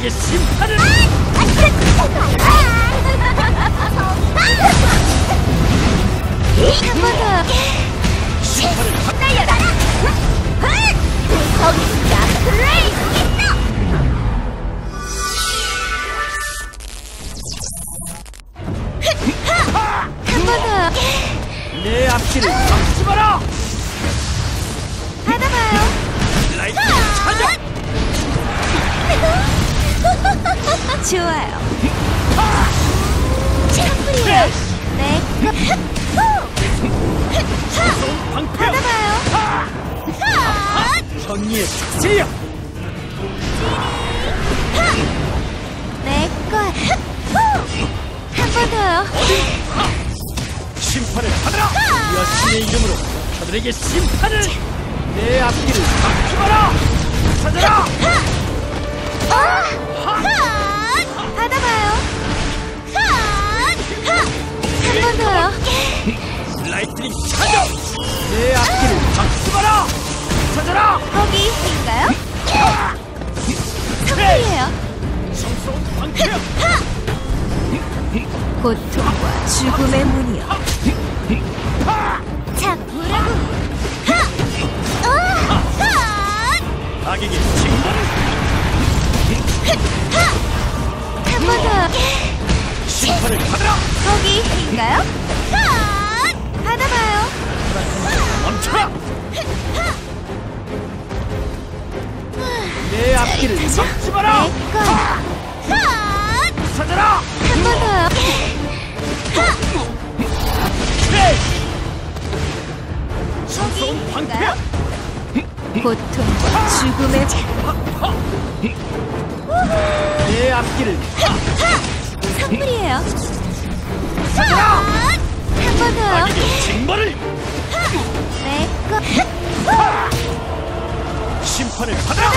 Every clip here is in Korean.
저들 좋아요. 참플이에요. 네. 방패 받아봐요. 정의의 축제야 내 것. 한번 더요. 심판을 받아라 여신의 이름으로 저들에게 심판을 내 앞길을 막지 마라 찾아라 받 라이트닝 찾아 내 막지 마라 찾아라 거기인가요? 선물이에요. 성스러운 방패야 고통과 죽음의 문이요. 잡으라고. 악에게 징벌을 한번 더. 심판을 받아라 거기인가요? 멈춰라 내 앞길을 막지 마라. 찾아라 한 번 더요. 성스러운 방패야 고통과 죽음의 내 앞길을 선물이에요. 찾아라 한 번 더요. 징벌을. 심판을 잡으라.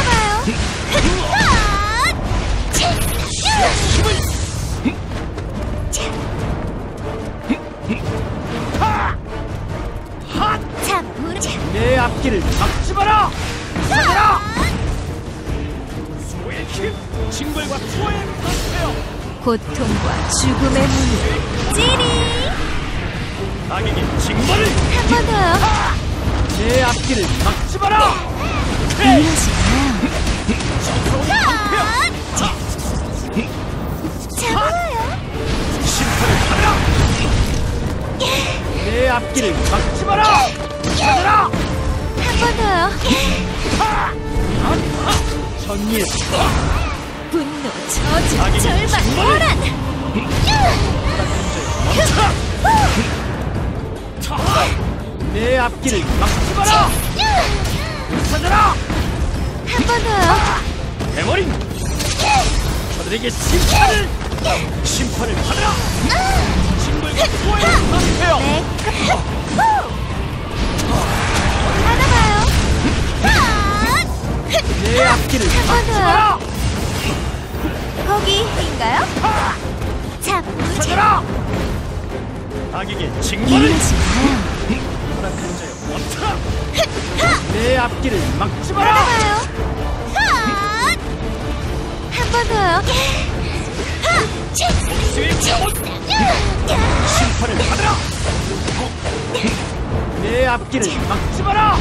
내 앞길을 막지 마라! 찾아라! 수호의 힘 징벌과 수호의 방패여! 고통과 죽음의 문이 찌리! 악에게 징벌을 한번 더요 내 앞길을 막지 마라 받아라 내 앞길을 막지 마라 찾아라 한번 더요 정리의 분노 저주 절망 징벌을 오란 내 앞길을 막지 마라! 찾아라! 한 번 더요. 대머리 저들에게 심판을 심판을 받아라! 수호의 방패여 내 것. 받아봐요. 내 앞길을 한번 막지 더요. 마라! 거기인가요? 잡으라 찾아라! 악에게 징벌을 이러지 마요 허락한 자여 멈춰라 내 앞길을 막지 마라! 받아봐요. 한번 더요 심판을 받아라! 내 앞길을 막지 마라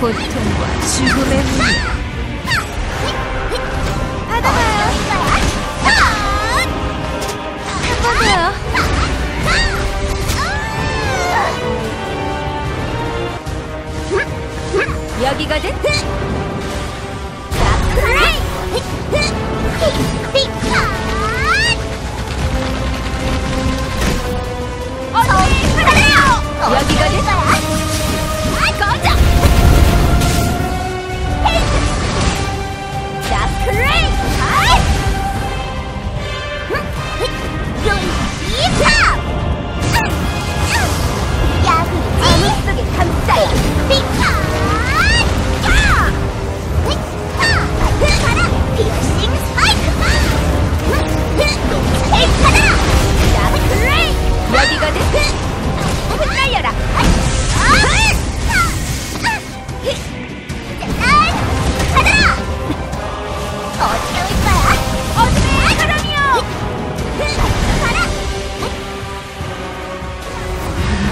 고통과 죽음의 문 받아봐요. 한번 더요 여기거든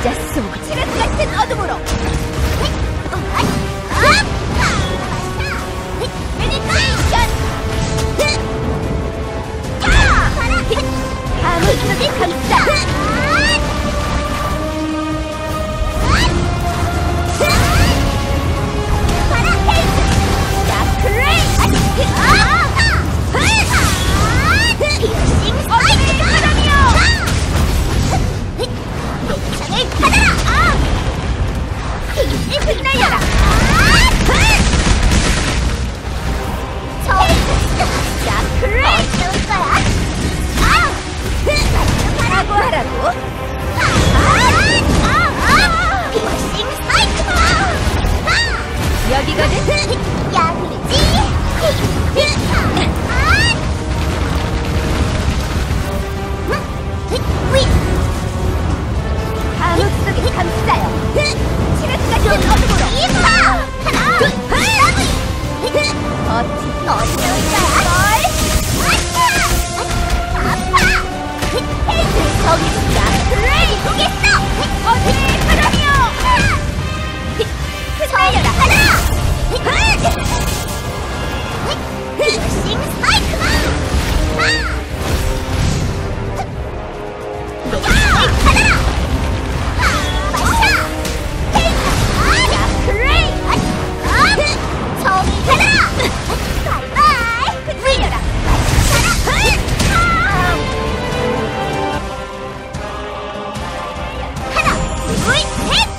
찢었어 지렛 같은 어둠으로 페니트레이션 아무쪽이 감 ないら great hit!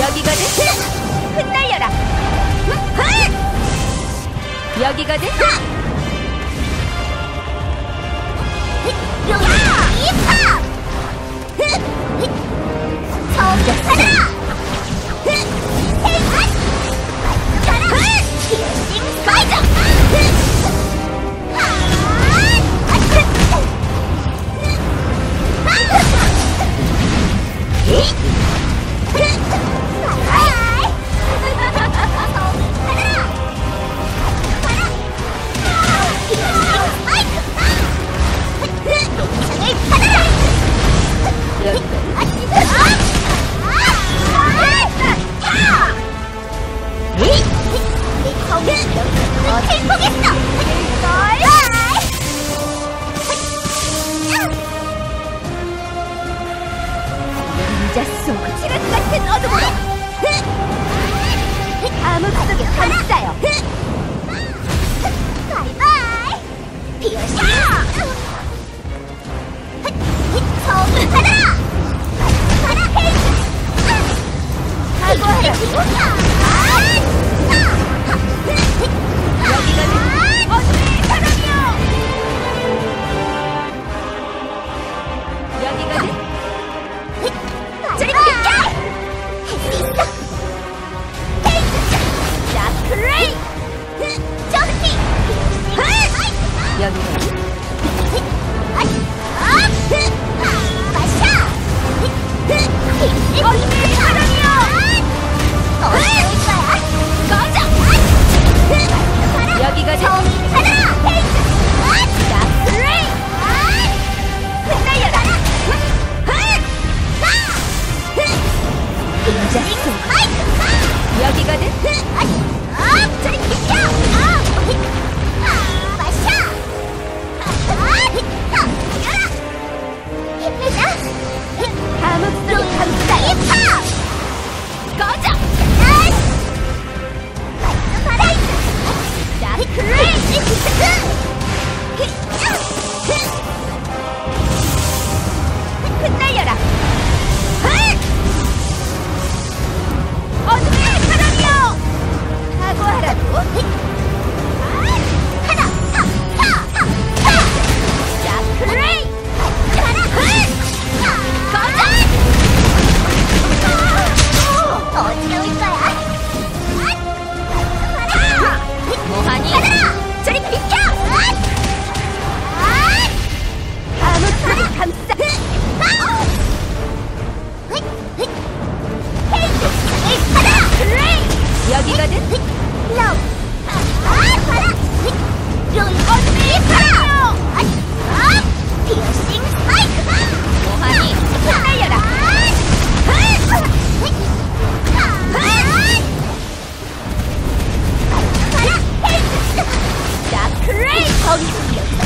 여기가든 여기거든 가라! 킹 神だよバイバイピヨシそうからからへいあっ。 여기로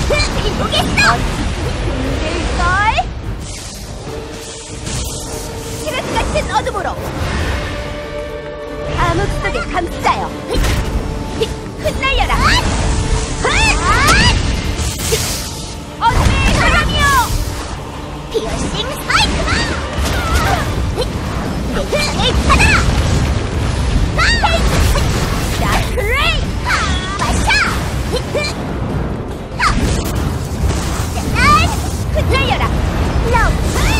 이루겠어! 힘들걸? 시간 같은 어둠으로 암흑 속에 감싸요 흩날려라 어둠의 사람이여 피어싱 스파이크만 내 힘을 받아 나 크레이 마샤 Player up! No!